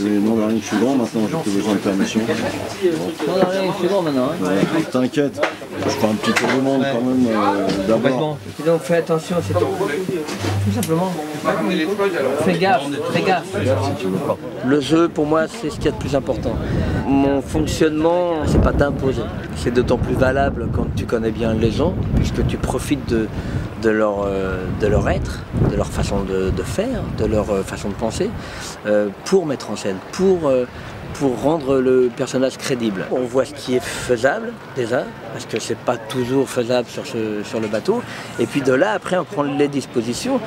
Et non, rien, je suis grand maintenant, j'ai plus besoin de permission. Non, non, rien, c'est bon maintenant. Hein. Ouais, T'inquiète, je fais un petit tour du monde quand même euh, d'abord. Et donc fais attention, c'est tout. Tout simplement. Fais gaffe, fais gaffe. Le jeu, pour moi, c'est ce qu'il y a de plus important. Mon fonctionnement, c'est pas d'imposer. C'est d'autant plus valable quand tu connais bien les gens, puisque tu profites de, de, leur, euh, de leur être, de leur façon de, de faire, de leur euh, façon de penser, euh, pour mettre en scène, pour, pour rendre le personnage crédible. On voit ce qui est faisable déjà, parce que c'est pas toujours faisable sur, sur le bateau, et puis de là, après, on prend les dispositions.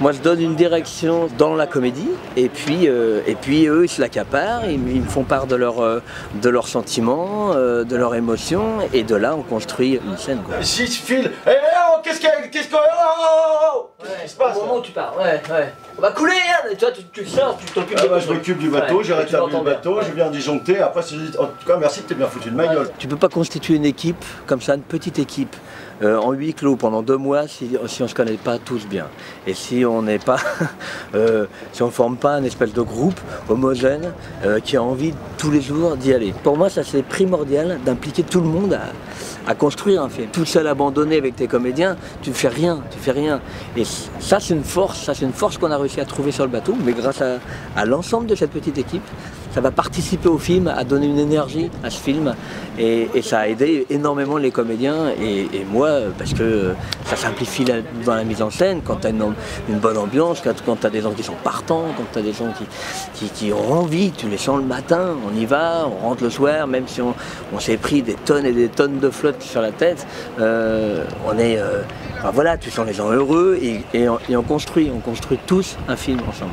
Moi, je donne une direction dans la comédie, et puis, euh, et puis eux, ils se l'accaparent, ils, ils me font part de, leur, euh, de leurs sentiments, euh, de leurs émotions, et de là, on construit une scène. Si file, eh oh, qu'est-ce qu'il y Oh, oh, oh, oh Qu'est-ce qui se passe Au moment où tu pars, ouais, ouais. On va couler, hein, toi, tu, sors, tu t'occupes Ah de bah, je m'occupe du bateau, Ouais, j'ai rétabli le bien. bateau, je viens disjoncter. Après, si je dis- en tout cas, merci, t'es bien foutu de ma gueule. Tu peux pas constituer une équipe comme ça, une petite équipe, euh, en huis clos pendant deux mois si, si on se connaît pas tous bien. Et si on n'est pas, euh, si on forme pas une espèce de groupe homogène euh, qui a envie tous les jours d'y aller. Pour moi, ça c'est primordial d'impliquer tout le monde à, à construire un film. Tout seul abandonné avec tes comédiens, tu fais rien, tu fais rien. Et ça c'est une force, ça c'est une force qu'on a réussi à trouver sur le bateau, mais grâce à, l'ensemble de cette petite équipe, ça va participer au film, à donner une énergie à ce film, et, ça a aidé énormément les comédiens et, moi, parce que ça simplifie dans la mise en scène, quand tu as une, bonne ambiance, quand, quand tu as des gens qui sont partants, quand tu as des gens qui, qui, qui ont envie, tu les sens le matin, on y va, on rentre le soir, même si on, on s'est pris des tonnes et des tonnes de flotte sur la tête, euh, on est... euh, voilà, tu sens les gens heureux et, on, construit, on construit tous un film ensemble.